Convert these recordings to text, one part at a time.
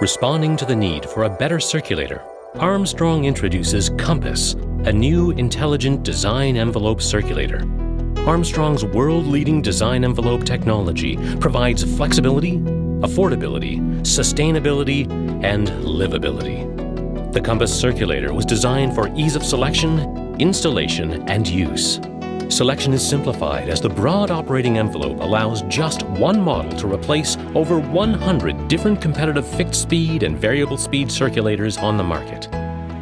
Responding to the need for a better circulator, Armstrong introduces Compass, a new intelligent design envelope circulator. Armstrong's world-leading design envelope technology provides flexibility, affordability, sustainability, and livability. The Compass circulator was designed for ease of selection, installation, and use. Selection is simplified as the broad operating envelope allows just one model to replace over 100 different competitive fixed speed and variable speed circulators on the market.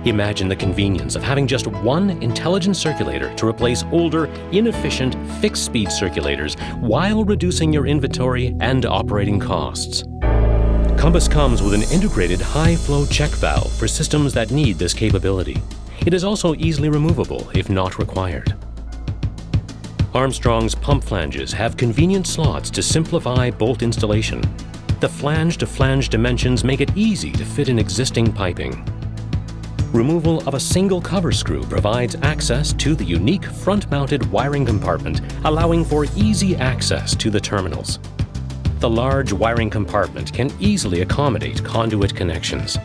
Imagine the convenience of having just one intelligent circulator to replace older, inefficient, fixed speed circulators while reducing your inventory and operating costs. Compass comes with an integrated high flow check valve for systems that need this capability. It is also easily removable if not required. Armstrong's pump flanges have convenient slots to simplify bolt installation. The flange-to-flange dimensions make it easy to fit in existing piping. Removal of a single cover screw provides access to the unique front-mounted wiring compartment, allowing for easy access to the terminals. The large wiring compartment can easily accommodate conduit connections.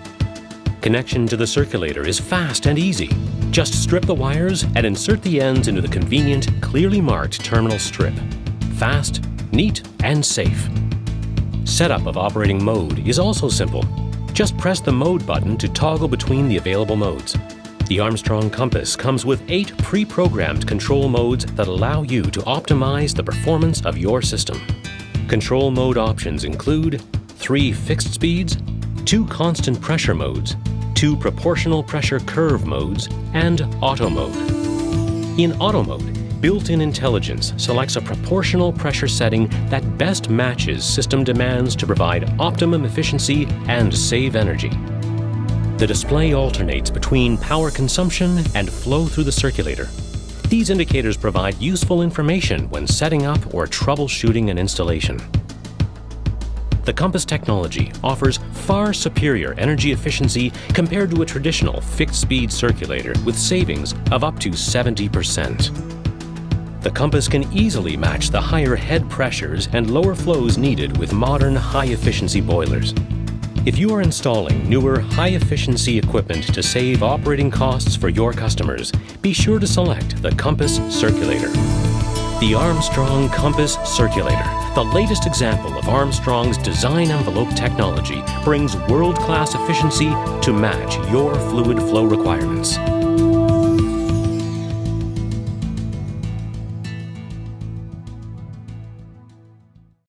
Connection to the circulator is fast and easy. Just strip the wires and insert the ends into the convenient, clearly marked terminal strip. Fast, neat, and safe. Setup of operating mode is also simple. Just press the mode button to toggle between the available modes. The Armstrong Compass comes with eight pre-programmed control modes that allow you to optimize the performance of your system. Control mode options include three fixed speeds, two constant pressure modes, two proportional pressure curve modes, and auto mode. In auto mode, built-in intelligence selects a proportional pressure setting that best matches system demands to provide optimum efficiency and save energy. The display alternates between power consumption and flow through the circulator. These indicators provide useful information when setting up or troubleshooting an installation the Compass technology offers far superior energy efficiency compared to a traditional fixed-speed circulator with savings of up to 70%. The Compass can easily match the higher head pressures and lower flows needed with modern high-efficiency boilers. If you are installing newer high-efficiency equipment to save operating costs for your customers, be sure to select the Compass Circulator. The Armstrong Compass Circulator, the latest example of Armstrong's design envelope technology, brings world-class efficiency to match your fluid flow requirements.